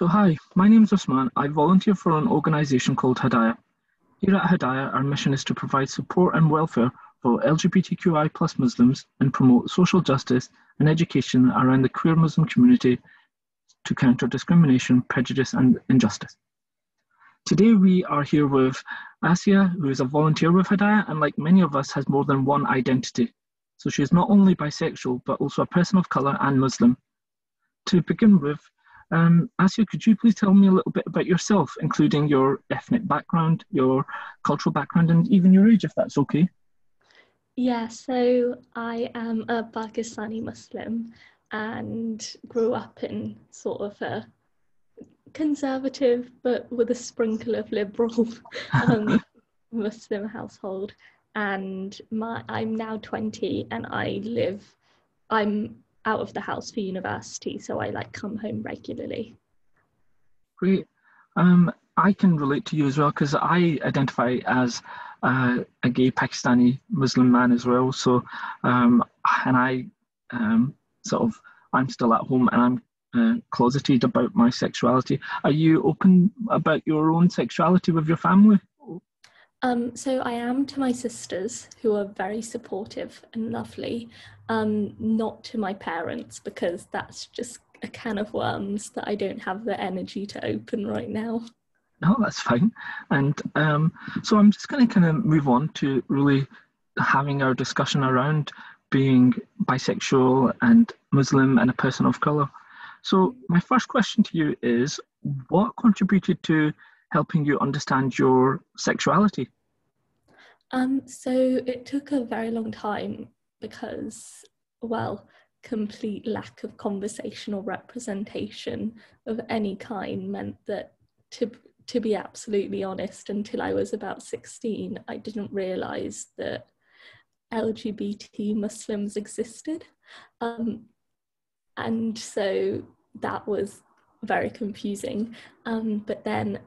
So hi, my name is Osman. I volunteer for an organisation called Hidayah. Here at Hidayah, our mission is to provide support and welfare for LGBTQI plus Muslims and promote social justice and education around the queer Muslim community to counter discrimination, prejudice and injustice. Today we are here with Asia, who is a volunteer with Hidayah and like many of us has more than one identity. So she is not only bisexual, but also a person of colour and Muslim. To begin with, um, Asia, could you please tell me a little bit about yourself, including your ethnic background, your cultural background, and even your age, if that's okay? Yeah, so I am a Pakistani Muslim and grew up in sort of a conservative but with a sprinkle of liberal um, Muslim household. And my I'm now 20 and I live I'm out of the house for university, so I like come home regularly. Great. Um, I can relate to you as well because I identify as uh, a gay Pakistani Muslim man as well. So, um, and I um, sort of I'm still at home and I'm uh, closeted about my sexuality. Are you open about your own sexuality with your family? Um, so I am to my sisters, who are very supportive and lovely, um, not to my parents because that's just a can of worms that I don't have the energy to open right now. No, that's fine. And um, so I'm just going to kind of move on to really having our discussion around being bisexual and Muslim and a person of colour. So, my first question to you is what contributed to helping you understand your sexuality? Um, so, it took a very long time because, well, complete lack of conversational representation of any kind meant that to to be absolutely honest until i was about 16 i didn't realize that lgbt muslims existed um, and so that was very confusing. Um, but then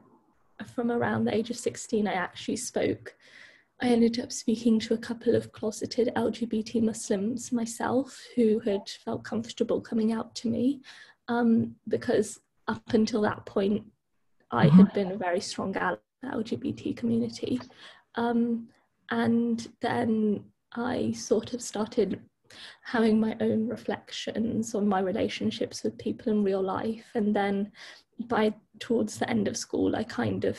from around the age of 16, I actually spoke. I ended up speaking to a couple of closeted LGBT Muslims myself who had felt comfortable coming out to me um, because up until that point, I had been a very strong ally LGBT community. Um, and then I sort of started having my own reflections on my relationships with people in real life and then by towards the end of school i kind of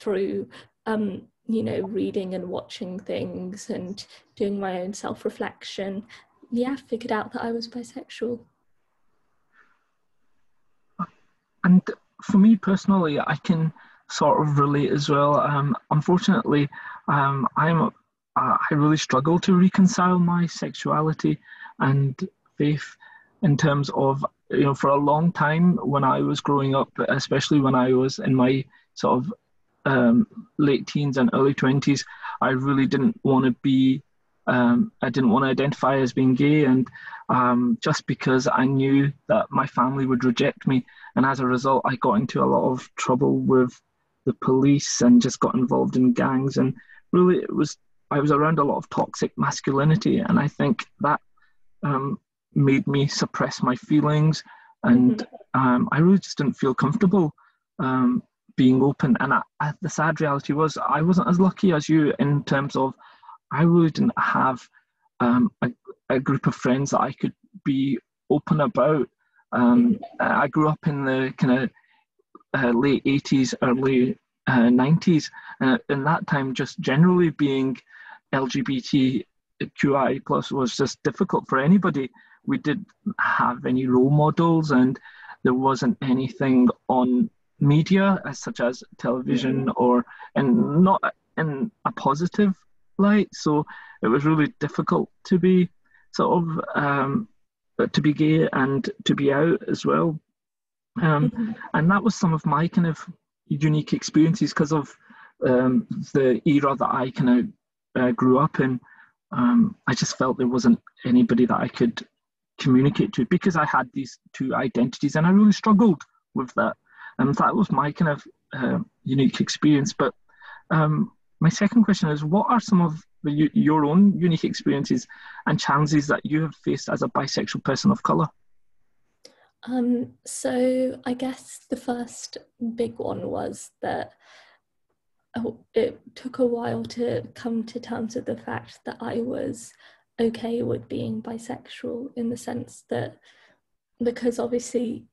through um, you know reading and watching things and doing my own self-reflection. Yeah figured out that i was bisexual. And for me personally i can sort of relate as well. Um, unfortunately um, i'm uh, I really struggle to reconcile my sexuality and faith in terms of you know for a long time when I was growing up, especially when I was in my sort of um, late teens and early twenties, I really didn't want to be. Um, I didn't want to identify as being gay, and um, just because I knew that my family would reject me, and as a result, I got into a lot of trouble with the police and just got involved in gangs, and really it was I was around a lot of toxic masculinity, and I think that um, made me suppress my feelings, and mm-hmm. um, I really just didn't feel comfortable um, being open. And I, I, the sad reality was, I wasn't as lucky as you in terms of I really didn't have um, a, a, group of friends that I could be open about. Um, mm-hmm. I grew up in the kind of uh, late 80s, early uh, 90s, and in that time, just generally being LGBTQI plus was just difficult for anybody. We didn't have any role models, and there wasn't anything on media, as such as television, mm-hmm. or and not in a positive light. So it was really difficult to be sort of um, to be gay and to be out as well. Um, mm-hmm. And that was some of my kind of unique experiences because of um, the era that I kind of uh, grew up in, um, I just felt there wasn't anybody that I could communicate to because I had these two identities and I really struggled with that. And that was my kind of uh, unique experience. But um, my second question is what are some of the, your own unique experiences and challenges that you have faced as a bisexual person of colour? Um, so I guess the first big one was that it took a while to come to terms with the fact that I was okay with being bisexual in the sense that because obviously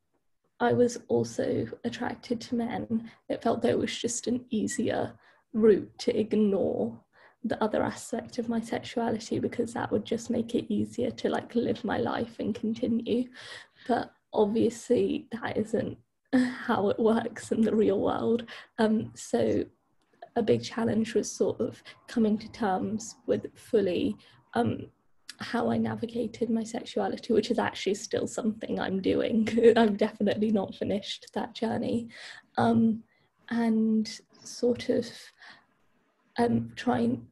I was also attracted to men, it felt that it was just an easier route to ignore the other aspect of my sexuality because that would just make it easier to like live my life and continue. But obviously, that isn't how it works in the real world. Um, so, a big challenge was sort of coming to terms with fully um, how I navigated my sexuality, which is actually still something I'm doing. I'm definitely not finished that journey. Um, and sort of um, trying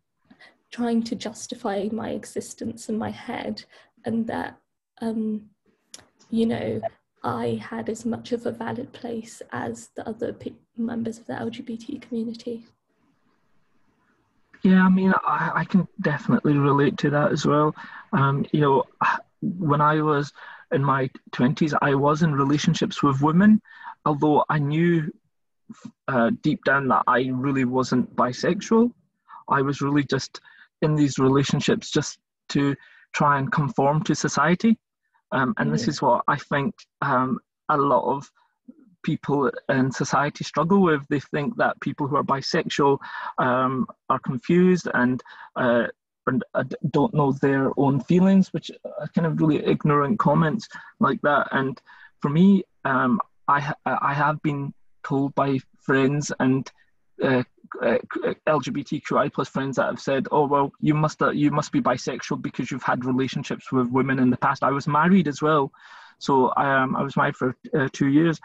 trying to justify my existence in my head and that um, you know I had as much of a valid place as the other pe- members of the LGBT community. Yeah, I mean, I, I can definitely relate to that as well. Um, you know, when I was in my 20s, I was in relationships with women, although I knew uh, deep down that I really wasn't bisexual. I was really just in these relationships just to try and conform to society. Um, and mm. this is what I think um, a lot of people in society struggle with. They think that people who are bisexual um, are confused and, uh, and uh, don't know their own feelings, which are kind of really ignorant comments like that. And for me, um, I, I have been told by friends and uh, uh, LGBTQI plus friends that have said, "Oh well, you must uh, you must be bisexual because you've had relationships with women in the past." I was married as well, so um, I was married for uh, two years,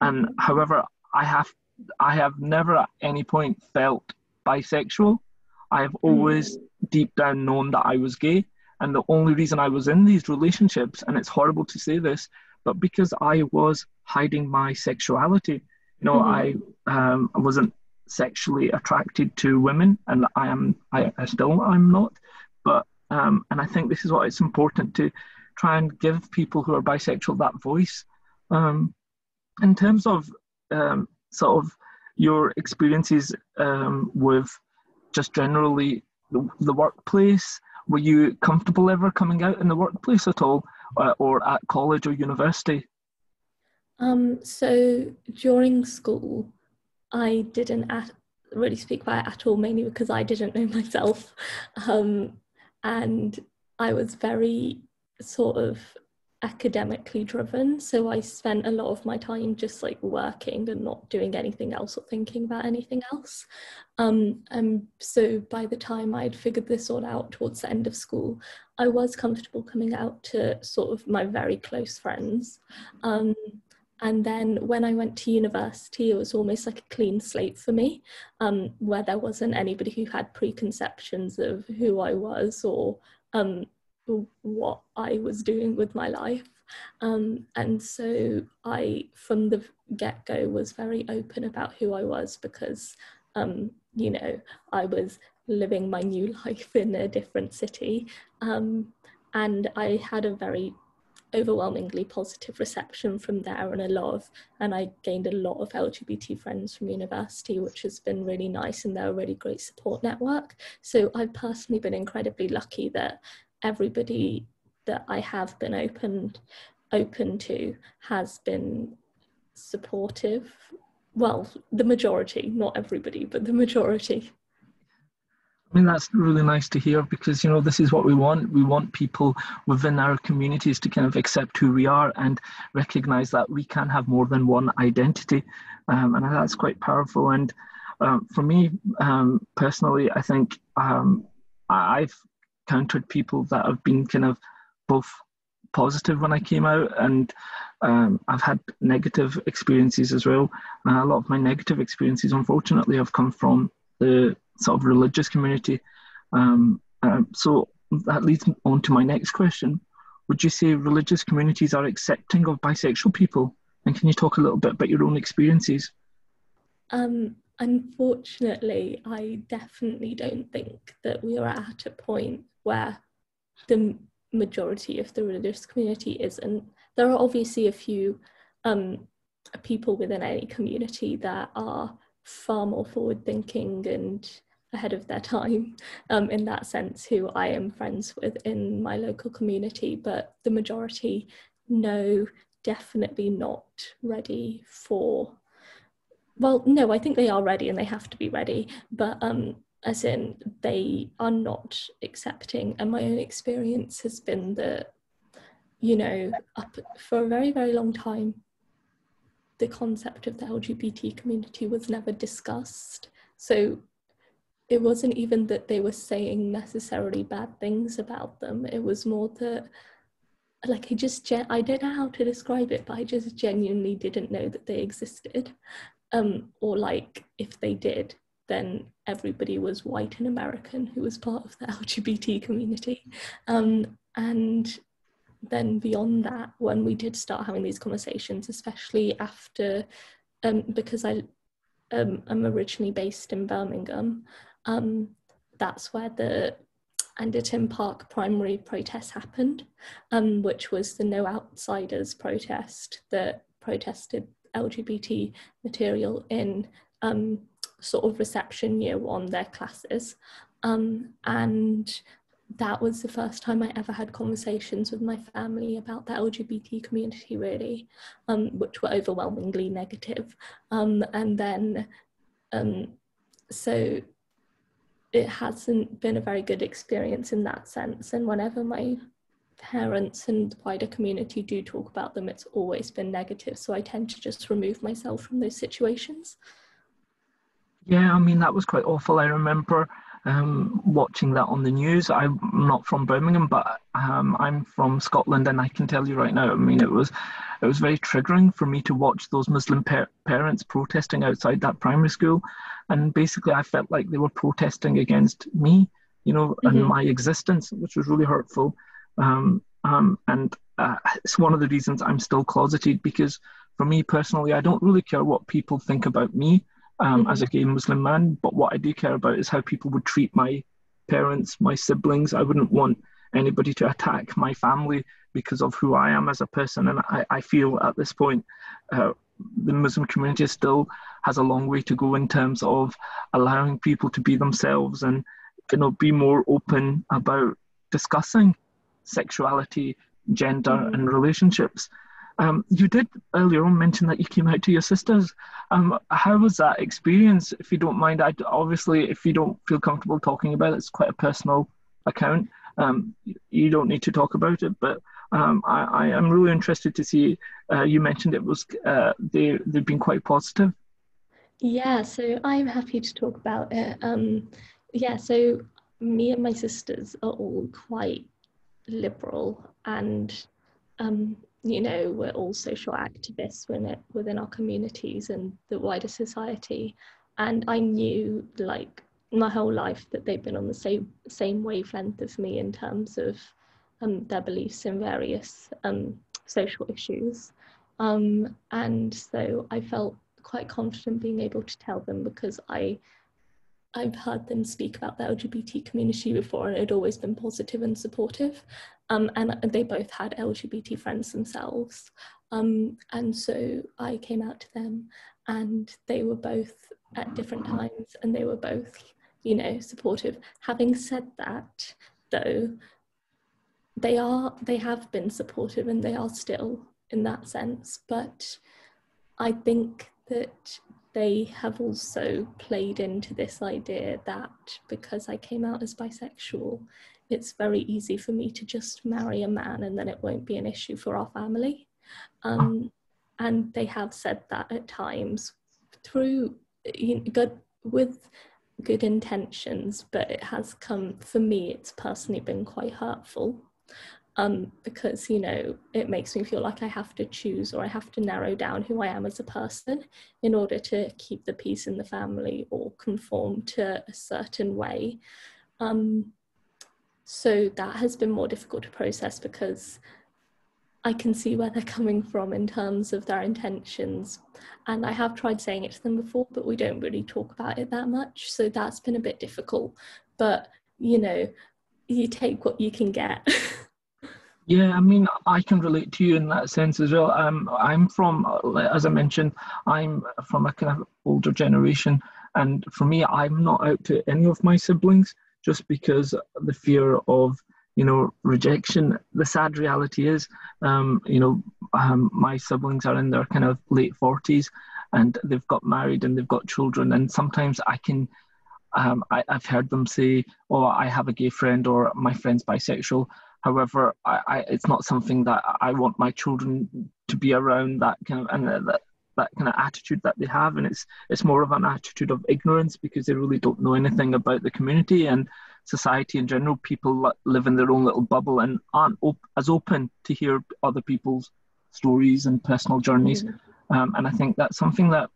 and however, I have I have never at any point felt bisexual. I have always mm. deep down known that I was gay, and the only reason I was in these relationships, and it's horrible to say this, but because I was hiding my sexuality. You know, mm-hmm. I um, I wasn't sexually attracted to women, and I am I, I still I'm not, but um, and I think this is what it's important to try and give people who are bisexual that voice. Um, in terms of um, sort of your experiences um, with just generally the, the, workplace, were you comfortable ever coming out in the workplace at all, uh, or at college or university? Um, so during school, I didn't at, really speak about it at all, mainly because I didn't know myself. Um, and I was very sort of academically driven. So I spent a lot of my time just like working and not doing anything else or thinking about anything else. Um, and so by the time I'd figured this all out towards the end of school, I was comfortable coming out to sort of my very close friends. Um, and then when I went to university, it was almost like a clean slate for me, um, where there wasn't anybody who had preconceptions of who I was or um, what I was doing with my life. Um, and so I, from the get go, was very open about who I was because, um, you know, I was living my new life in a different city. Um, and I had a very overwhelmingly positive reception from there and a lot of and I gained a lot of LGBT friends from university which has been really nice and they're a really great support network so I've personally been incredibly lucky that everybody that I have been open open to has been supportive well the majority not everybody but the majority I mean, that's really nice to hear because, you know, this is what we want. We want people within our communities to kind of accept who we are and recognize that we can have more than one identity. Um, and that's quite powerful. And um, for me um, personally, I think um, I've countered people that have been kind of both positive when I came out and um, I've had negative experiences as well. Uh, a lot of my negative experiences, unfortunately, have come from the sort of religious community. Um, um, so that leads on to my next question. Would you say religious communities are accepting of bisexual people? And can you talk a little bit about your own experiences? Um, unfortunately, I definitely don't think that we are at a point where the majority of the religious community isn't. there are obviously a few um, people within any community that are far more forward thinking and ahead of their time um, in that sense who I am friends with in my local community, but the majority no, definitely not ready for. Well, no, I think they are ready and they have to be ready, but um, as in they are not accepting. And my own experience has been that, you know, up for a very, very long time, the concept of the LGBT community was never discussed. So it wasn't even that they were saying necessarily bad things about them. It was more that, like, I just, gen- I don't know how to describe it, but I just genuinely didn't know that they existed. Um, or, like, if they did, then everybody was white and American who was part of the LGBT community. Um, and then beyond that, when we did start having these conversations, especially after, um, because I um, am originally based in Birmingham, um, that's where the Anderton Park primary protest happened, um, which was the No Outsiders protest that protested LGBT material in um, sort of reception year one, their classes. Um, and that was the first time I ever had conversations with my family about the LGBT community, really, um, which were overwhelmingly negative. Um, and then, um, so it hasn't been a very good experience in that sense. And whenever my parents and the wider community do talk about them, it's always been negative. So I tend to just remove myself from those situations. Yeah, I mean, that was quite awful. I remember um, watching that on the news. I'm not from Birmingham, but um, I'm from Scotland, and I can tell you right now. I mean, it was it was very triggering for me to watch those Muslim par- parents protesting outside that primary school, and basically, I felt like they were protesting against me, you know, mm-hmm. and my existence, which was really hurtful. Um, um, and uh, it's one of the reasons I'm still closeted because, for me personally, I don't really care what people think about me um, mm-hmm. as a gay Muslim man. But what I do care about is how people would treat my parents, my siblings. I wouldn't want anybody to attack my family because of who I am as a person. And I, I feel at this point, uh, the Muslim community still has a long way to go in terms of allowing people to be themselves and you know be more open about discussing sexuality, gender, mm-hmm. and relationships. Um, you did earlier on mention that you came out to your sisters. Um, how was that experience? If you don't mind, I obviously, if you don't feel comfortable talking about it, it's quite a personal account. Um, you don't need to talk about it, but um, I, I, am really interested to see. Uh, you mentioned it was uh, they they've been quite positive. Yeah, so I'm happy to talk about it. Um, yeah, so me and my sisters are all quite liberal and um, you know, we're all social activists within, it, within our communities and the wider society. And I knew, like, my whole life that they've been on the same same wavelength as me in terms of um, their beliefs in various um, social issues. Um, and so I felt quite confident being able to tell them because I I've heard them speak about the LGBT community before and it had always been positive and supportive. Um, and they both had LGBT friends themselves. Um, and so I came out to them and they were both at different times and they were both, you know, supportive. Having said that, though, they are they have been supportive and they are still in that sense. But I think that they have also played into this idea that because I came out as bisexual, it's very easy for me to just marry a man and then it won't be an issue for our family. Um, and they have said that at times through you know, good with good intentions, but it has come for me. It's personally been quite hurtful um, because you know it makes me feel like I have to choose or I have to narrow down who I am as a person in order to keep the peace in the family or conform to a certain way. Um, so that has been more difficult to process because I can see where they're coming from in terms of their intentions. And I have tried saying it to them before, but we don't really talk about it that much. So that's been a bit difficult. But, you know, you take what you can get. Yeah, I mean, I can relate to you in that sense as well. Um, I'm from, as I mentioned, I'm from a kind of older generation, and for me, I'm not out to any of my siblings just because the fear of, you know, rejection. The sad reality is, um, you know, um, my siblings are in their kind of late forties, and they've got married and they've got children, and sometimes I can. Um, I, I've heard them say, "Oh, I have a gay friend," or "My friend's bisexual," However, I, I, it's not something that I want my children to be around that kind of and that that kind of attitude that they have, and it's it's more of an attitude of ignorance because they really don't know anything about the community and society in general. People live in their own little bubble and aren't op- as open to hear other people's stories and personal journeys. Mm-hmm. Um, and I think that's something that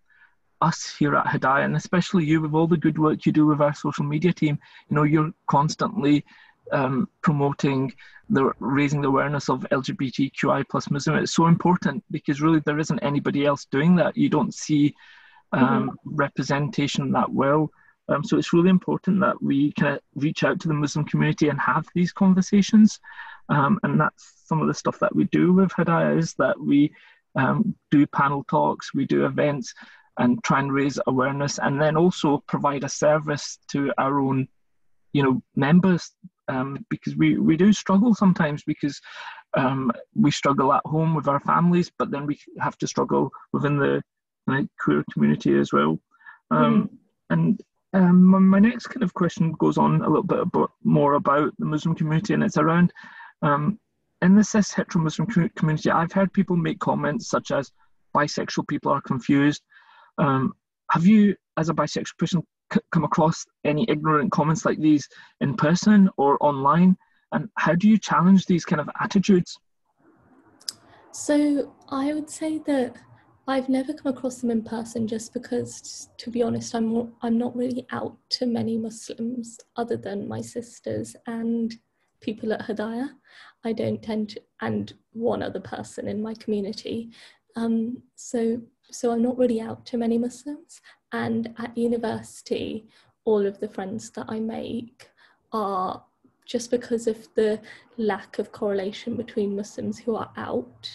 us here at Hidayah, and especially you with all the good work you do with our social media team, you know, you're constantly um, promoting the raising the awareness of LGBTQI plus Muslim. It's so important because really there isn't anybody else doing that. You don't see um, mm-hmm. representation that well. Um, so it's really important that we kind of reach out to the Muslim community and have these conversations. Um, and that's some of the stuff that we do with Hidayah is that we um, do panel talks, we do events, and try and raise awareness, and then also provide a service to our own, you know, members um, because we, we do struggle sometimes because um, we struggle at home with our families, but then we have to struggle within the like, queer community as well. Um, mm. And um, my next kind of question goes on a little bit about, more about the Muslim community, and it's around um, in the cis hetero Muslim community. I've heard people make comments such as bisexual people are confused. Um, have you, as a bisexual person, come across any ignorant comments like these in person or online? And how do you challenge these kind of attitudes? So I would say that I've never come across them in person just because, to be honest, I'm I'm not really out to many Muslims other than my sisters and people at Hidayah. I don't tend to, and one other person in my community. Um, so so I'm not really out to many Muslims. And at university, all of the friends that I make are just because of the lack of correlation between Muslims who are out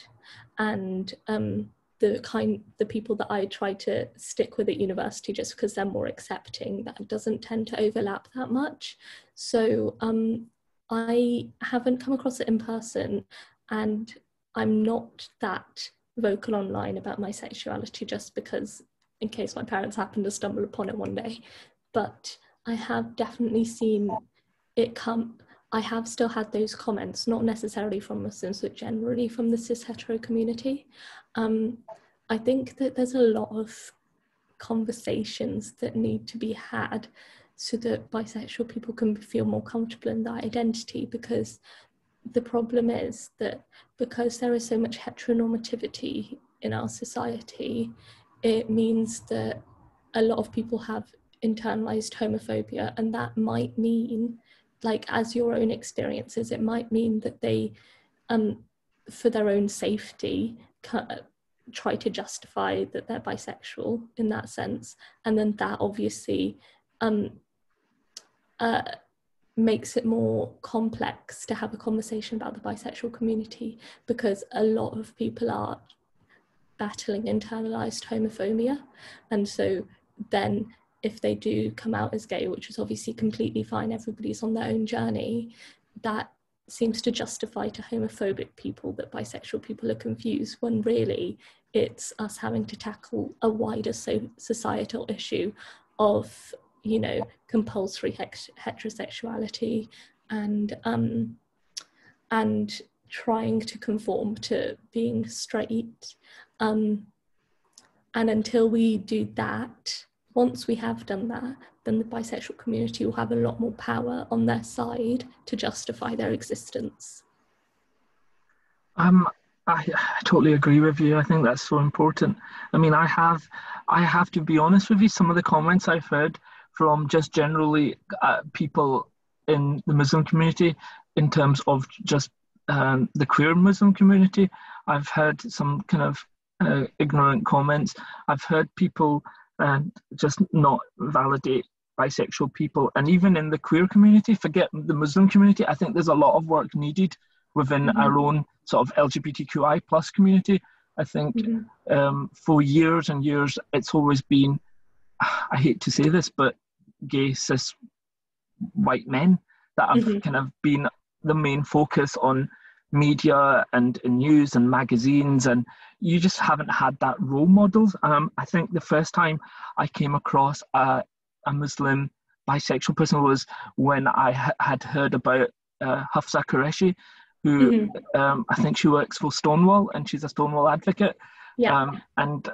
and um, the kind the people that I try to stick with at university just because they're more accepting that doesn't tend to overlap that much. So um, I haven't come across it in person and I'm not that vocal online about my sexuality just because in case my parents happen to stumble upon it one day. But I have definitely seen it come. I have still had those comments, not necessarily from Muslims, but generally from the cis hetero community. Um, I think that there's a lot of conversations that need to be had so that bisexual people can feel more comfortable in that identity because the problem is that because there is so much heteronormativity in our society, it means that a lot of people have internalized homophobia, and that might mean, like, as your own experiences, it might mean that they, um, for their own safety, try to justify that they're bisexual in that sense, and then that obviously um, uh, makes it more complex to have a conversation about the bisexual community because a lot of people are battling internalized homophobia. And so then if they do come out as gay, which is obviously completely fine, everybody's on their own journey, that seems to justify to homophobic people that bisexual people are confused when really it's us having to tackle a wider so- societal issue of you know compulsory heterosexuality and um, and trying to conform to being straight um, and until we do that, once we have done that, then the bisexual community will have a lot more power on their side to justify their existence. Um, I, I totally agree with you. I think that's so important. I mean, I have, I have to be honest with you. Some of the comments I've heard from just generally uh, people in the Muslim community, in terms of just um, the queer Muslim community, I've heard some kind of uh, ignorant comments. I've heard people uh, just not validate bisexual people, and even in the queer community, forget the Muslim community. I think there's a lot of work needed within mm-hmm. our own sort of LGBTQI plus community. I think mm-hmm. um, for years and years, it's always been, I hate to say this, but gay cis white men that have mm-hmm. kind of been the main focus on media and news and magazines and you just haven't had that role models um, i think the first time i came across a, a muslim bisexual person was when i ha- had heard about uh, hafsa qureshi who mm-hmm. um, i think she works for stonewall and she's a stonewall advocate yeah. Um, and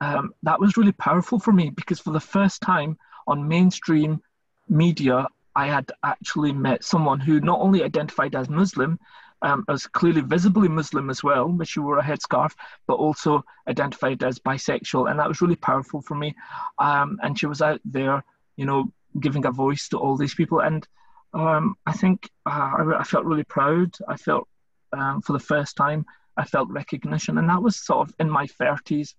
um, that was really powerful for me because for the first time on mainstream media I had actually met someone who not only identified as Muslim, um, as clearly visibly Muslim as well, but she wore a headscarf, but also identified as bisexual, and that was really powerful for me. Um, and she was out there, you know, giving a voice to all these people, and um, I think uh, I, I, felt really proud. I felt um, for the first time I felt recognition, and that was sort of in my thirties,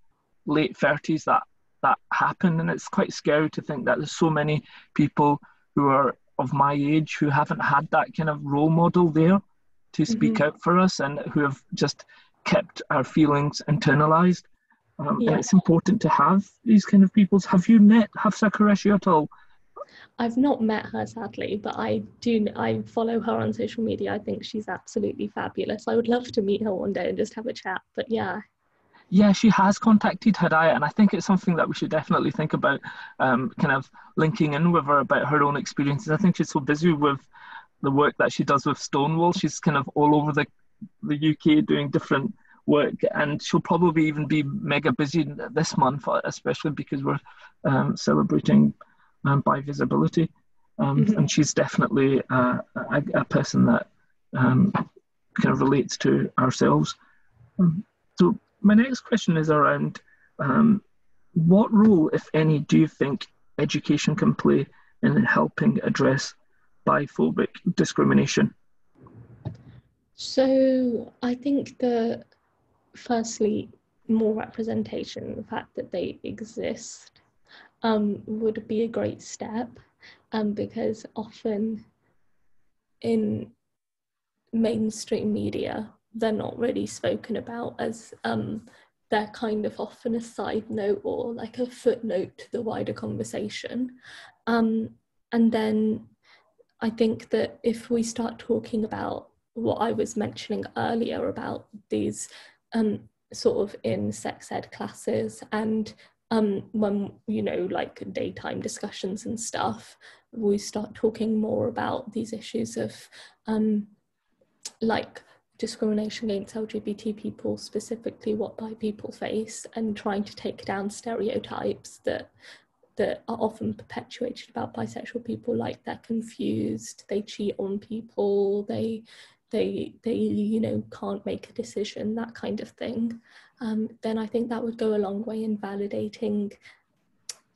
late thirties that that happened, and it's quite scary to think that there's so many people who are of my age who haven't had that kind of role model there to speak mm-hmm. out for us and who have just kept our feelings internalized. Um, yeah. It's important to have these kind of people. Have you met Hafsa Qureshi at all? I've not met her sadly, but I do. I follow her on social media. I think she's absolutely fabulous. I would love to meet her one day and just have a chat. But yeah, yeah, she has contacted Hidayah, and I think it's something that we should definitely think about, um, kind of linking in with her about her own experiences. I think she's so busy with the work that she does with Stonewall. She's kind of all over the the UK doing different work, and she'll probably even be mega busy this month, especially because we're um, celebrating um, bi visibility. Um, mm-hmm. And she's definitely uh, a, a, person that um, kind of relates to ourselves. Um, so my next question is around um, what role, if any, do you think education can play in helping address biphobic discrimination? So I think that firstly, more representation, the fact that they exist, um, would be a great step um, because often in mainstream media, they're not really spoken about as um, they're kind of often a side note or like a footnote to the wider conversation. Um, and then I think that if we start talking about what I was mentioning earlier about these um, sort of in sex ed classes and um, when you know like daytime discussions and stuff, we start talking more about these issues of um, like discrimination against LGBT people, specifically what bi people face, and trying to take down stereotypes that that are often perpetuated about bisexual people, like they're confused, they cheat on people, they they they you know can't make a decision, that kind of thing. Um, then I think that would go a long way in validating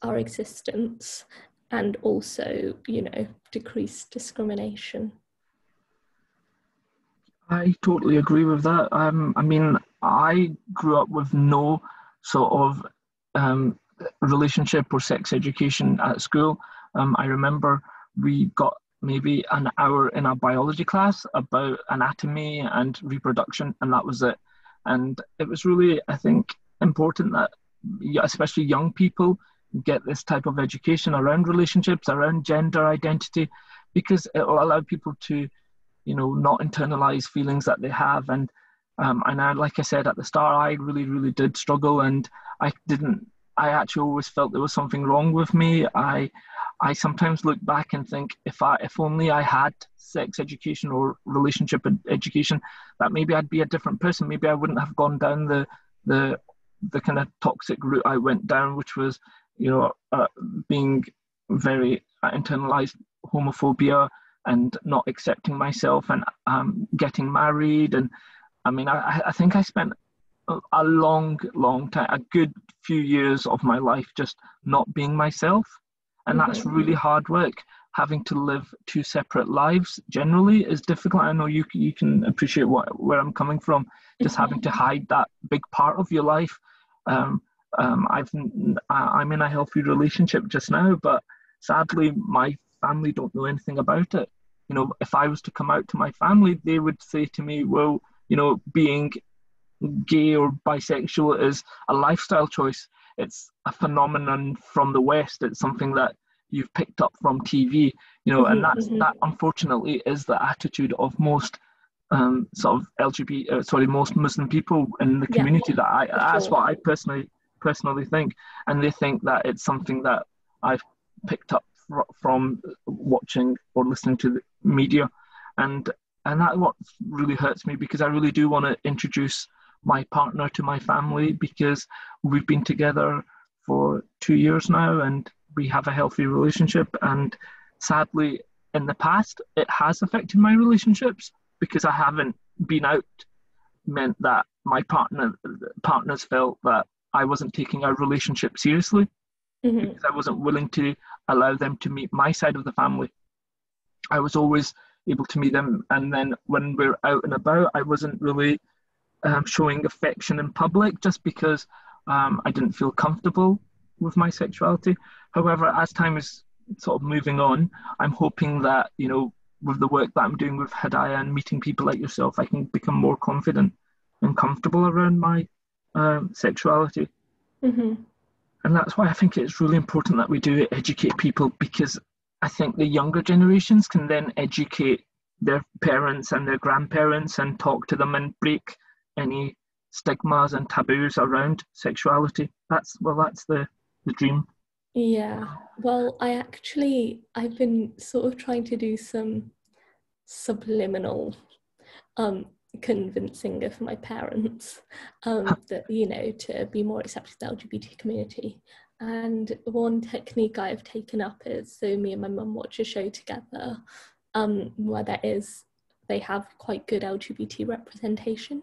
our existence and also you know decrease discrimination. I totally agree with that. Um, I mean, I grew up with no sort of um, relationship or sex education at school. Um, I remember we got maybe an hour in a biology class about anatomy and reproduction, and that was it. And it was really, I think, important that, especially young people, get this type of education around relationships, around gender identity, because it will allow people to you know not internalize feelings that they have and um, and I, like I said at the start, I really, really did struggle, and I didn't. I actually always felt there was something wrong with me. I, I sometimes look back and think if I, if only I had sex education or relationship education, that maybe I'd be a different person. Maybe I wouldn't have gone down the, the, the kind of toxic route I went down, which was, you know, uh, being very internalized homophobia, and not accepting myself and um, getting married. And I mean, I, I think I spent a long, long time, a good few years of my life just not being myself. And mm-hmm. that's really hard work. Having to live two separate lives generally is difficult. I know you you can appreciate what where I'm coming from. Just mm-hmm. having to hide that big part of your life. Um, um, I've I'm in a healthy relationship just now, but sadly, my family don't know anything about it. you know, if I was to come out to my family, they would say to me, well, you know, being gay or bisexual is a lifestyle choice. It's a phenomenon from the West. It's something that you've picked up from TV, you know, mm-hmm, and that's mm-hmm. that unfortunately is the attitude of most um, sort of LGBT, uh, sorry, most Muslim people in the community. Yeah, that I that's sure. what I personally personally think, and they think that it's something that I've picked up fr- from watching or listening to the media, and and that what really hurts me because I really do want to introduce my partner to my family because we've been together for two years now and we have a healthy relationship and sadly in the past it has affected my relationships because I haven't been out meant that my partner partners felt that I wasn't taking our relationship seriously mm-hmm. because I wasn't willing to allow them to meet my side of the family. I was always able to meet them, and then when we're out and about, I wasn't really um, showing affection in public just because um, I didn't feel comfortable with my sexuality. However, as time is sort of moving on, I'm hoping that you know with the work that I'm doing with Hidayah and meeting people like yourself, I can become more confident and comfortable around my um, sexuality. Mm-hmm. And that's why I think it's really important that we do educate people because I think the younger generations can then educate their parents and their grandparents and talk to them and break any stigmas and taboos around sexuality. That's well, that's the the dream. Yeah. Well, I actually I've been sort of trying to do some subliminal um convincing of my parents um that you know to be more accepted the LGBT community. And one technique I've taken up is so me and my mum watch a show together um, where there is they have quite good LGBT representation.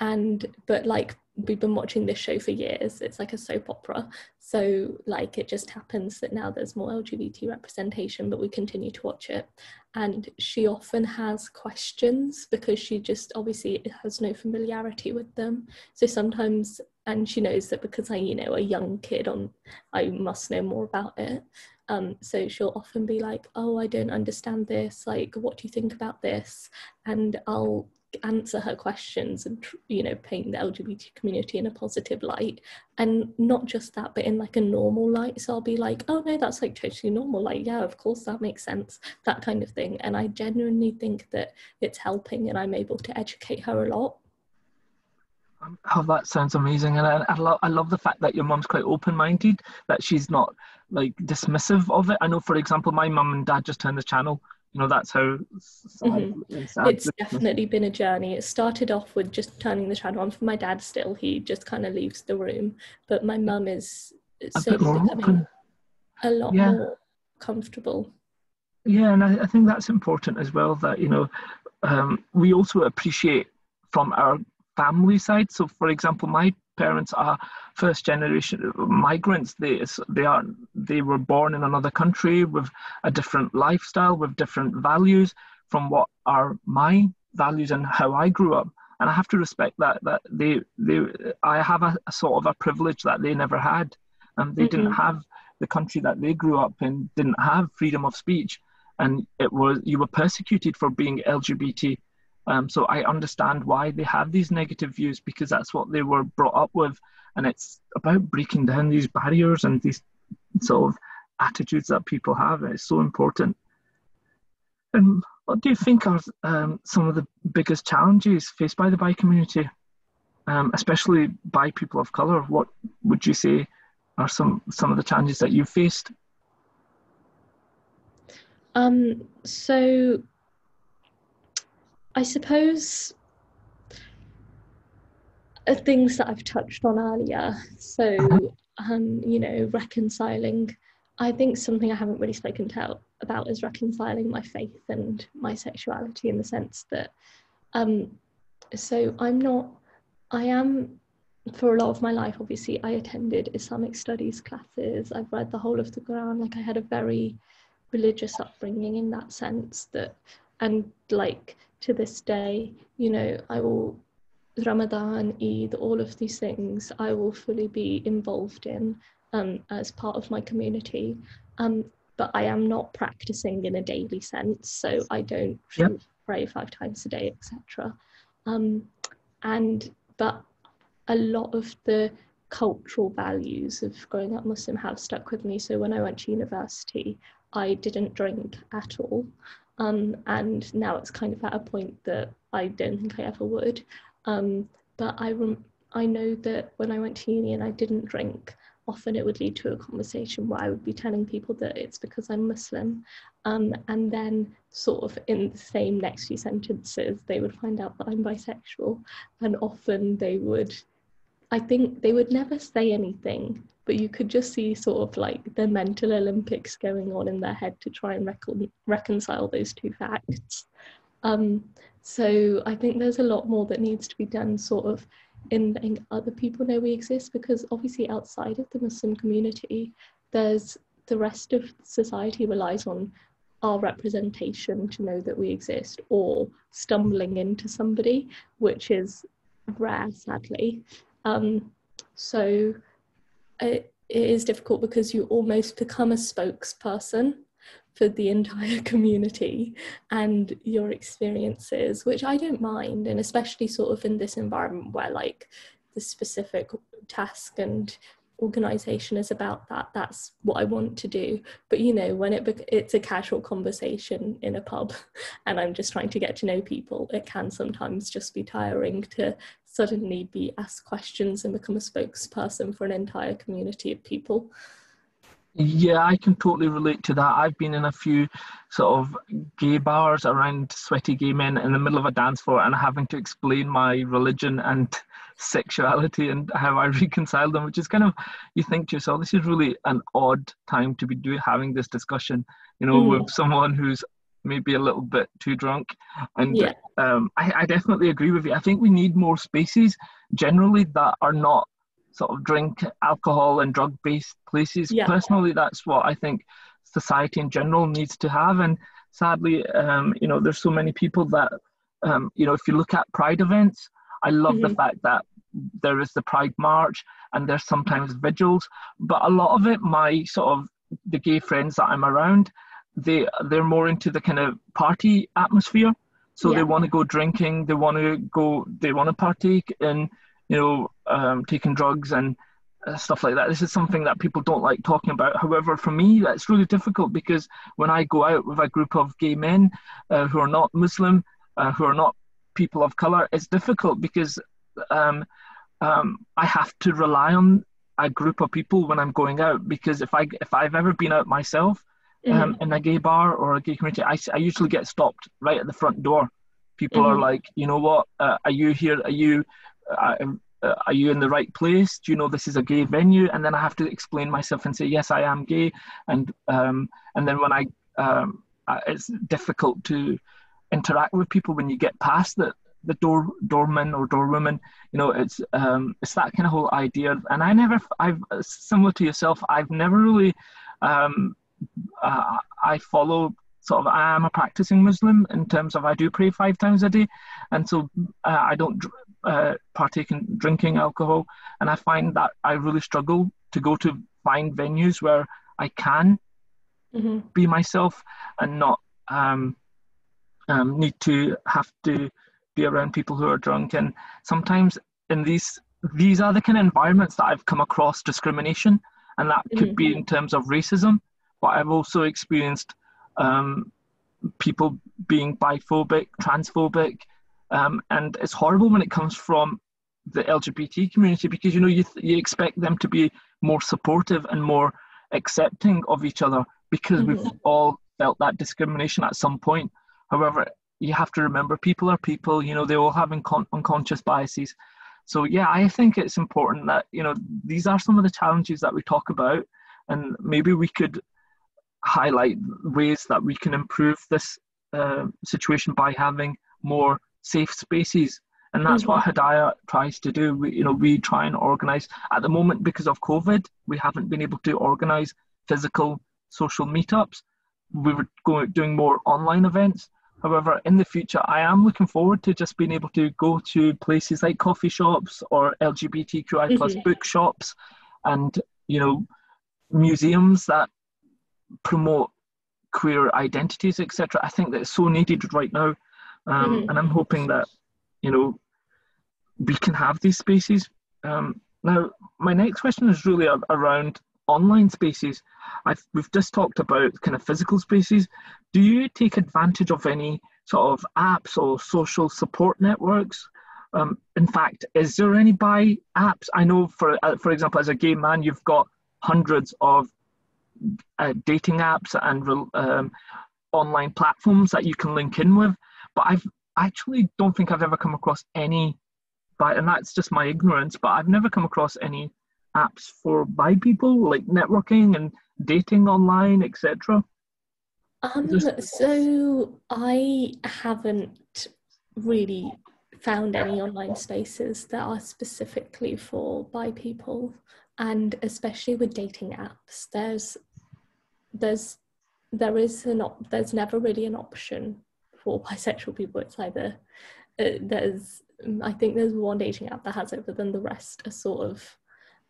And but like we've been watching this show for years. It's like a soap opera. So like it just happens that now there's more LGBT representation, but we continue to watch it. And she often has questions because she just obviously has no familiarity with them. So sometimes and she knows that because I, you know, a young kid on I must know more about it. Um, so she'll often be like, oh, I don't understand this. Like, what do you think about this? And I'll answer her questions and you know paint the lgbt community in a positive light. And not just that but in like a normal light. So i'll be like oh no that's like totally normal. Like yeah of course that makes sense that kind of thing. And i genuinely think that it's helping and i'm able to educate her a lot Oh, that sounds amazing, and I, I love I love the fact that your mum's quite open minded. That she's not like dismissive of it. I know, for example, my mum and dad just turned the channel. You know, that's how. Mm-hmm. It's definitely been a journey. It started off with just turning the channel on. For my dad, still he just kind of leaves the room, but my mum is a so becoming a lot yeah. more comfortable. Yeah, and I, I think that's important as well. That you know, um, we also appreciate from our family side. So, for example, my parents are first generation migrants. They they are they were born in another country with a different lifestyle, with different values from what are my values and how I grew up. And I have to respect that that they they I have a, a sort of a privilege that they never had, and they mm-hmm. didn't have the country that they grew up in didn't have freedom of speech, and it was you were persecuted for being LGBT um, so I understand why they have these negative views because that's what they were brought up with. And it's about breaking down these barriers and these sort of attitudes that people have. It's so important. And what do you think are um, some of the biggest challenges faced by the bi community, um, especially by people of colour? What would you say are some, some of the challenges that you've faced? Um, so I suppose uh, things that I've touched on earlier. So, um, you know, reconciling. I think something I haven't really spoken to, about is reconciling my faith and my sexuality in the sense that, um, so I'm not, I am, for a lot of my life, obviously, I attended Islamic studies classes. I've read the whole of the Quran. Like, I had a very religious upbringing in that sense that, and like, to this day, you know, I will, Ramadan, Eid, all of these things, I will fully be involved in um, as part of my community. Um, but I am not practicing in a daily sense. So I don't yep. pray five times a day, etc. Um, and but a lot of the cultural values of growing up Muslim have stuck with me. So when I went to university, I didn't drink at all. Um, and now it's kind of at a point that I don't think I ever would. Um, but I, rem- I know that when I went to uni and I didn't drink, often it would lead to a conversation where I would be telling people that it's because I'm Muslim. Um, and then, sort of in the same next few sentences, they would find out that I'm bisexual. And often they would, I think they would never say anything, but you could just see sort of like the mental Olympics going on in their head to try and recon- reconcile those two facts. Um, so I think there's a lot more that needs to be done, sort of in letting other people know we exist because obviously outside of the Muslim community, there's the rest of society relies on our representation to know that we exist or stumbling into somebody, which is rare, sadly. Um, so it, it is difficult because you almost become a spokesperson for the entire community and your experiences, which I don't mind, and especially sort of in this environment where like the specific task and organization is about that that's what i want to do. But you know when it it's a casual conversation in a pub and i'm just trying to get to know people it can sometimes just be tiring to suddenly be asked questions and become a spokesperson for an entire community of people yeah, I can totally relate to that. I've been in a few sort of gay bars around sweaty gay men in the middle of a dance floor and having to explain my religion and sexuality and how I reconcile them, which is kind of you think to yourself, this is really an odd time to be doing having this discussion, you know, mm. with someone who's maybe a little bit too drunk. And yeah. um, I, I definitely agree with you. I think we need more spaces generally that are not sort of drink alcohol and drug based places. Yeah. Personally, that's what I think society in general needs to have. And sadly, um, you know, there's so many people that, um, you know, if you look at pride events, I love mm-hmm. the fact that there is the Pride March and there's sometimes vigils, but a lot of it, my sort of the gay friends that I'm around, they they're more into the kind of party atmosphere. So yeah. they want to go drinking, they want to go, they want to partake in you know, um, taking drugs and uh, stuff like that. This is something that people don't like talking about. However, for me, that's really difficult because when I go out with a group of gay men uh, who are not Muslim, uh, who are not people of color, it's difficult because um, um, I have to rely on a group of people when I'm going out. Because if I if I've ever been out myself um, mm. in a gay bar or a gay community, I, I usually get stopped right at the front door. People mm. are like, you know what? Uh, are you here? Are you uh, are you in the right place? Do you know this is a gay venue? And then I have to explain myself and say, yes, I am gay. And um, and then when I, um, uh, it's difficult to interact with people when you get past the the door doorman or doorwoman. You know, it's um, it's that kind of whole idea. And I never, I've similar to yourself, I've never really, um, uh, I follow sort of I am a practicing Muslim in terms of I do pray five times a day, and so uh, I don't uh, partake in drinking alcohol, and I find that I really struggle to go to find venues where I can mm-hmm. be myself and not um, um, need to have to be around people who are drunk. And sometimes in these these are the kind of environments that I've come across discrimination, and that could mm-hmm. be in terms of racism, but I've also experienced um, people being biphobic, transphobic, um, and it's horrible when it comes from the LGBT community because you know you, th- you expect them to be more supportive and more accepting of each other because mm-hmm. we've all felt that discrimination at some point. However, you have to remember people are people. You know they all have incon- unconscious biases. So yeah, I think it's important that you know these are some of the challenges that we talk about, and maybe we could highlight ways that we can improve this uh, situation by having more safe spaces and that's mm-hmm. what Hidayah tries to do. We, you know, we try and organize. At the moment, because of COVID, we haven't been able to organize physical social meetups. We were going doing more online events. However, in the future, I am looking forward to just being able to go to places like coffee shops or LGBTQI plus mm-hmm. bookshops, and you know, museums that promote queer identities, etc. I think that's so needed right now, um, mm-hmm. and I'm hoping that you know we can have these spaces. Um, now, my next question is really around online spaces. I've, we've just talked about kind of physical spaces. Do you take advantage of any sort of apps or social support networks? Um, in fact, is there any bi apps? I know, for uh, for example, as a gay man, you've got hundreds of uh, dating apps and um, online platforms that you can link in with, but I've actually don't think I've ever come across any bi, and that's just my ignorance. But I've never come across any apps for bi people like networking and dating online, etc. Um, so I haven't really found any online spaces that are specifically for bi people, and especially with dating apps, there's there's there is an op- there's never really an option for bisexual people. It's either uh, there's I think there's one dating app that has it, but then the rest are sort of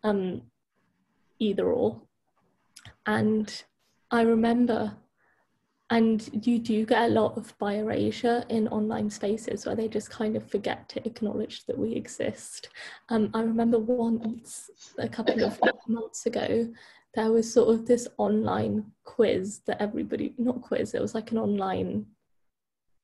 um, either or. And I remember, and you do get a lot of bi erasure in online spaces where they just kind of forget to acknowledge that we exist. Um, I remember once, a couple of months ago, there was sort of this online quiz that everybody, not quiz, it was like an online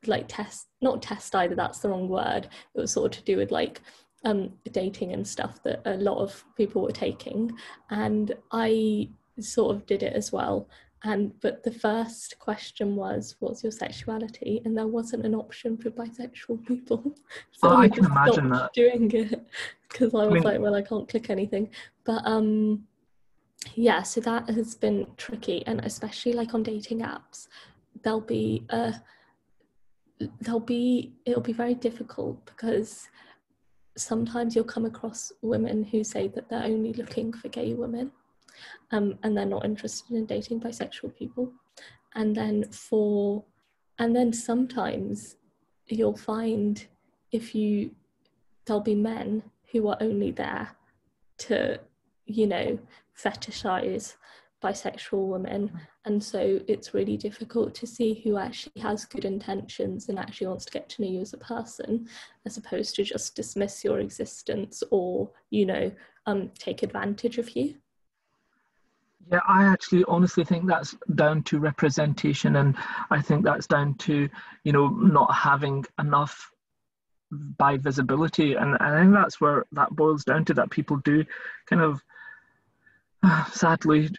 like test, not test either, that's the wrong word. It was sort of to do with like um, dating and stuff that a lot of people were taking. And I sort of did it as well. And but the first question was, "What's your sexuality?" And there wasn't an option for bisexual people, so oh, I, I can imagine that doing it because I was I mean, like, "Well, I can't click anything." But um, yeah, so that has been tricky, and especially like on dating apps, there'll be a there'll be it'll be very difficult because sometimes you'll come across women who say that they're only looking for gay women um, and they're not interested in dating bisexual people. And then for and then sometimes you'll find if you there'll be men who are only there to you know fetishize bisexual women. And so it's really difficult to see who actually has good intentions and actually wants to get to know you as a person as opposed to just dismiss your existence or you know um, take advantage of you. Yeah i actually honestly think that's down to representation. And i think that's down to you know not having enough bi visibility. And i think that's where that boils down to that people do kind of sadly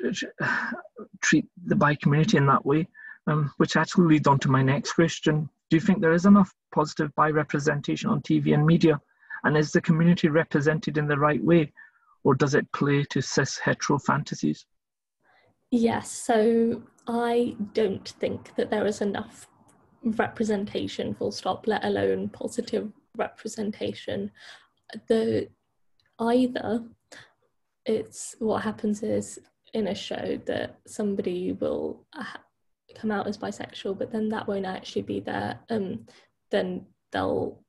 treat the bi community in that way, um, which actually leads on to my next question. Do you think there is enough positive bi representation on TV and media? And is the community represented in the right way? Or does it play to cis hetero fantasies? Yes, so I don't think that there is enough representation, full stop, let alone positive representation. The either it's what happens is in a show that somebody will come out as bisexual, but then that won't actually be there. Um, then they'll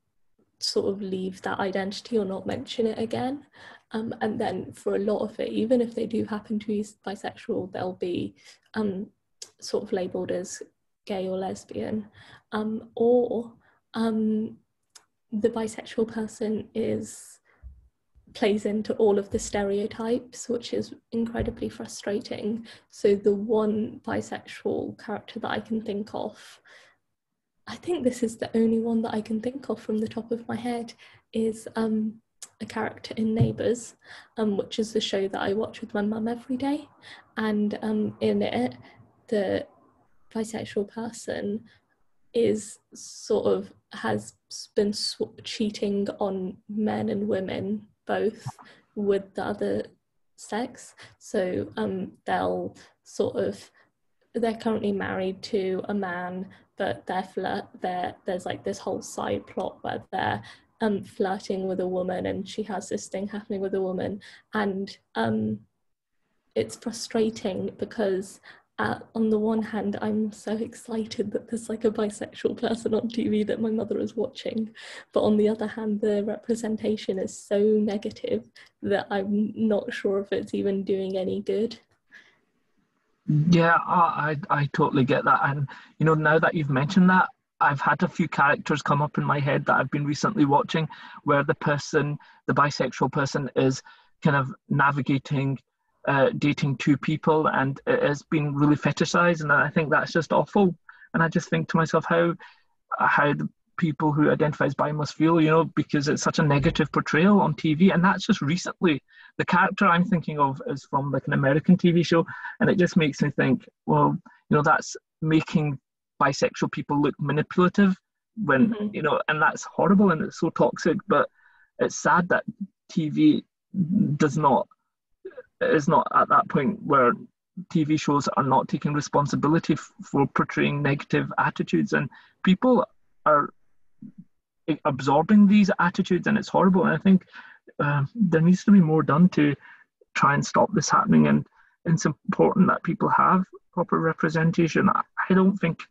sort of leave that identity or not mention it again. Um, and then for a lot of it, even if they do happen to be bisexual, they'll be um, sort of labelled as gay or lesbian. Um, or um, the bisexual person is plays into all of the stereotypes, which is incredibly frustrating. So, the one bisexual character that I can think of, I think this is the only one that I can think of from the top of my head, is um, a character in Neighbours, um, which is the show that I watch with my mum every day. And um, in it, the bisexual person is sort of has been sw- cheating on men and women both with the other sex. So um, they'll sort of they're currently married to a man, but they're flirt. They're, there's like this whole side plot where they're um, flirting with a woman, and she has this thing happening with a woman, and um, it's frustrating because uh, on the one hand, I'm so excited that there's like a bisexual person on TV that my mother is watching. But on the other hand, the representation is so negative that I'm not sure if it's even doing any good. Yeah, I, I, I totally get that. And, you know, now that you've mentioned that, I've had a few characters come up in my head that I've been recently watching where the person, the bisexual person, is kind of navigating uh, dating two people and it has been really fetishized. And I think that's just awful. And I just think to myself, how, how the people who identify as bi must feel, you know, because it's such a negative portrayal on TV. And that's just recently. The character I'm thinking of is from like an American TV show. And it just makes me think, well, you know, that's making bisexual people look manipulative when, mm-hmm. you know, and that's horrible and it's so toxic. But it's sad that TV does not, is not at that point where TV shows are not taking responsibility f- for portraying negative attitudes, and people are absorbing these attitudes, and it's horrible. And I think uh, there needs to be more done to try and stop this happening. And it's important that people have proper representation. I, I don't think,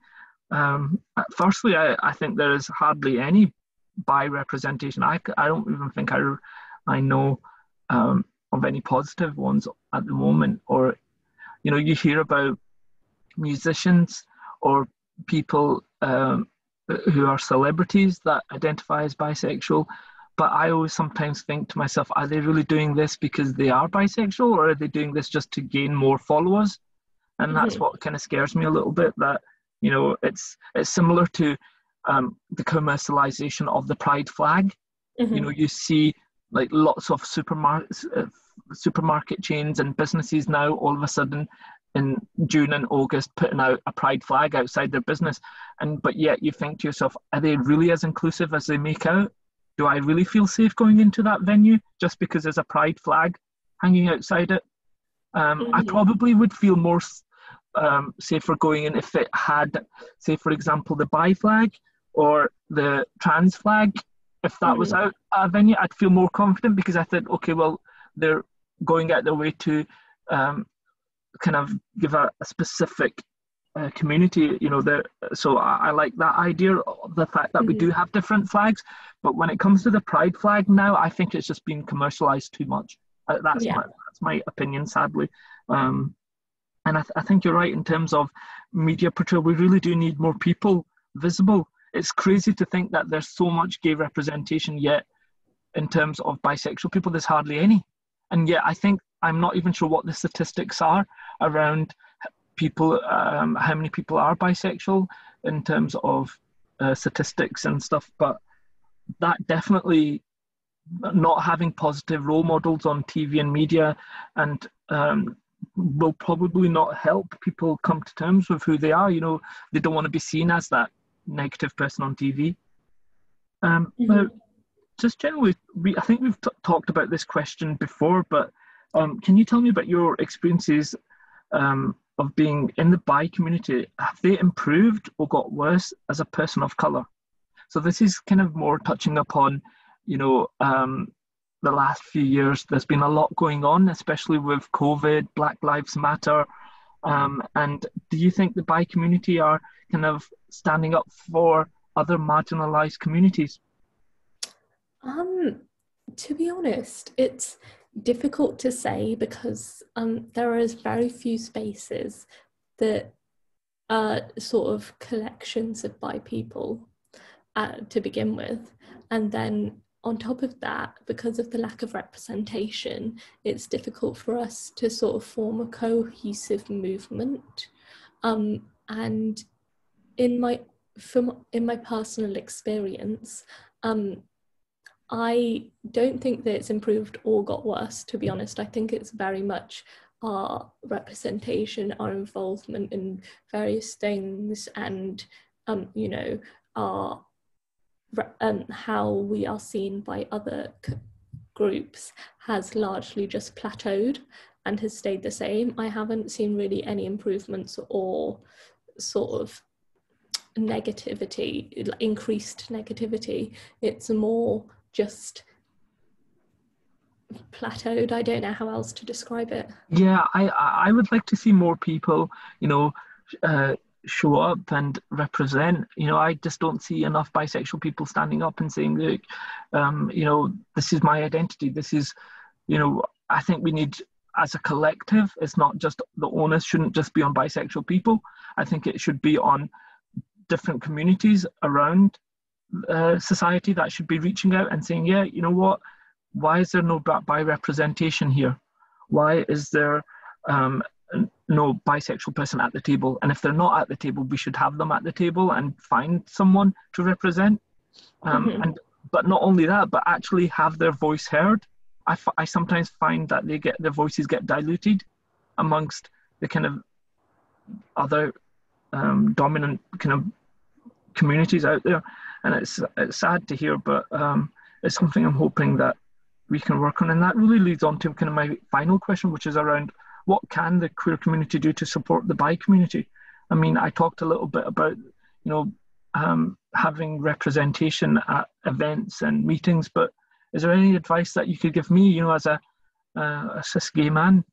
um, firstly, I, I think there is hardly any bi representation. I, I don't even think I, I know um, of any positive ones at the moment. Or, you know, you hear about musicians or people um, who are celebrities that identify as bisexual. But I always sometimes think to myself, are they really doing this because they are bisexual or are they doing this just to gain more followers? And mm-hmm. that's what kind of scares me a little bit that, you know, it's it's similar to um, the commercialization of the pride flag. Mm-hmm. You know, you see like lots of supermarkets, uh, supermarket chains and businesses now all of a sudden in June and August putting out a pride flag outside their business. And but yet you think to yourself, are they really as inclusive as they make out? Do I really feel safe going into that venue just because there's a pride flag hanging outside it? Um, mm-hmm. I probably would feel more um, safer going in if it had, say, for example, the bi flag or the trans flag. If that mm-hmm. was out a venue, I'd feel more confident because I thought, okay, well, they're going out their way to um, kind of give a, a specific uh, community you know there so I, I, like that idea of the fact that mm-hmm. we do have different flags but when it comes to the pride flag now i think it's just been commercialized too much. Uh, that's yeah. my that's my opinion sadly. Um, and I, th- I think you're right in terms of media portrayal. We really do need more people visible. It's crazy to think that there's so much gay representation yet in terms of bisexual people. There's hardly any and yet i think i'm not even sure what the statistics are around people, um, how many people are bisexual in terms of uh, statistics and stuff, but that definitely not having positive role models on TV and media and um, will probably not help people come to terms with who they are. You know, they don't want to be seen as that negative person on TV. Um, mm-hmm. Now, just generally, we, I think we've t- talked about this question before, but um, can you tell me about your experiences um, of being in the bi community, have they improved or got worse as a person of color? So this is kind of more touching upon, you know, um, the last few years. There's been a lot going on, especially with COVID, Black Lives Matter, um, and do you think the bi community are kind of standing up for other marginalized communities? Um, to be honest, it's difficult to say because um, there is very few spaces that are sort of collections of bi people uh, to begin with. And then on top of that, because of the lack of representation, it's difficult for us to sort of form a cohesive movement. Um, and in my from in my personal experience, um, I don't think that it's improved or got worse, to be honest. I think it's very much our representation, our involvement in various things, and um, you know, our um, how we are seen by other groups has largely just plateaued and has stayed the same. I haven't seen really any improvements or sort of negativity, increased negativity. It's more just plateaued. I don't know how else to describe it. Yeah, I I would like to see more people, you know, uh, show up and represent. You know, I just don't see enough bisexual people standing up and saying, look, um, you know, this is my identity. This is, you know, I think we need as a collective, it's not just the onus shouldn't just be on bisexual people. I think it should be on different communities around uh, society that should be reaching out and saying, yeah, you know what? Why is there no bi representation here? Why is there um, no bisexual person at the table? And if they're not at the table, we should have them at the table and find someone to represent. Um, mm-hmm. And but not only that, but actually have their voice heard. I, f- I sometimes find that they get their voices get diluted amongst the kind of other um, dominant kind of communities out there, and it's it's sad to hear, but um, it's something I'm hoping that we can work on, and that really leads on to kind of my final question, which is around what can the queer community do to support the bi community. I mean, I talked a little bit about you know um, having representation at events and meetings, but is there any advice that you could give me, you know, as a, uh, a cis gay man?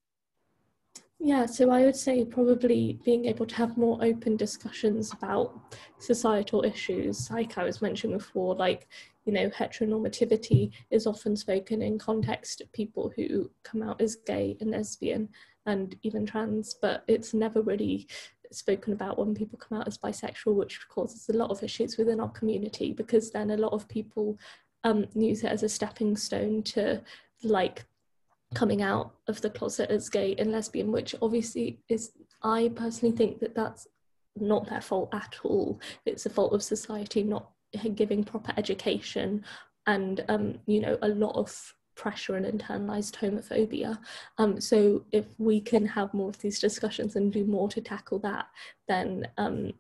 Yeah, so I would say probably being able to have more open discussions about societal issues, like I was mentioning before, like, you know, heteronormativity is often spoken in context of people who come out as gay and lesbian and even trans, but it's never really spoken about when people come out as bisexual, which causes a lot of issues within our community because then a lot of people um, use it as a stepping stone to like coming out of the closet as gay and lesbian, which obviously is, I personally think that that's not their fault at all. It's a fault of society not giving proper education and, um, you know, a lot of pressure and internalized homophobia. Um, so if we can have more of these discussions and do more to tackle that, then um,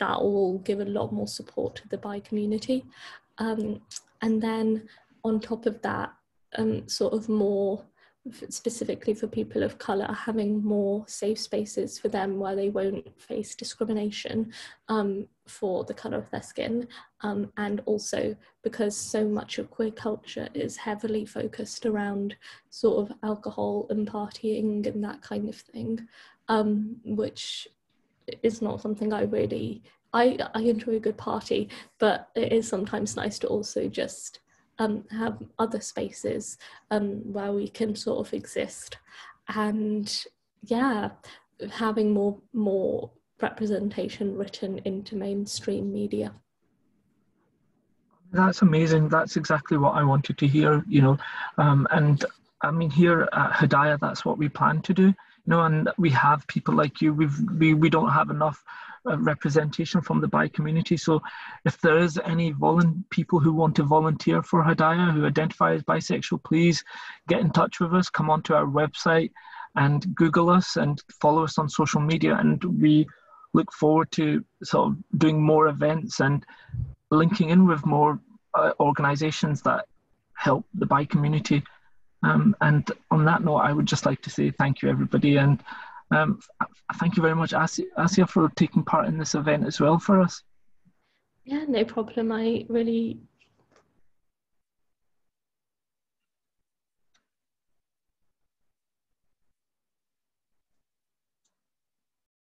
that will give a lot more support to the bi community. Um, and then on top of that, um, sort of more specifically for people of colour, having more safe spaces for them where they won't face discrimination um, for the colour of their skin. Um, and also because so much of queer culture is heavily focused around sort of alcohol and partying and that kind of thing, um, which is not something I really I, I enjoy a good party, but it is sometimes nice to also just um, have other spaces um, where we can sort of exist. And yeah, having more more representation written into mainstream media. That's amazing. That's exactly what I wanted to hear, you know. Um, and I mean, here at Hidayah, that's what we plan to do, you know, and we have people like you. We've, we, we don't have enough representation from the bi community. So, if there is any people who want to volunteer for Hidayah who identify as bisexual, please get in touch with us. Come onto our website and Google us and follow us on social media. And we look forward to sort of doing more events and linking in with more uh, organizations that help the bi community. Um, and on that note, I would just like to say thank you, everybody, and um, thank you very much, Asia, for taking part in this event as well for us. Yeah, no problem. I really